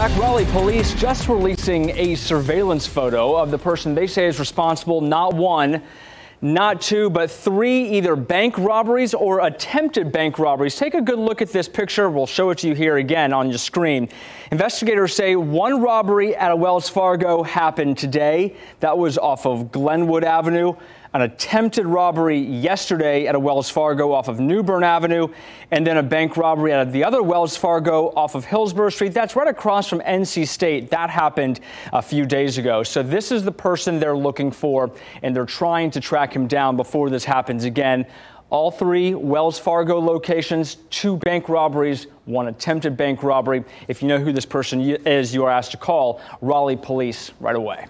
Raleigh police just releasing a surveillance photo of the person they say is responsible, not one, not two, but three either bank robberies or attempted bank robberies. Take a good look at this picture. We'll show it to you here again on your screen. Investigators say one robbery at a Wells Fargo happened today. That was off of Glenwood Avenue an attempted robbery yesterday at a Wells Fargo off of New Bern Avenue, and then a bank robbery at the other Wells Fargo off of Hillsborough Street. That's right across from NC State. That happened a few days ago. So this is the person they're looking for, and they're trying to track him down before this happens again. All three Wells Fargo locations, two bank robberies, one attempted bank robbery. If you know who this person is, you are asked to call Raleigh Police right away.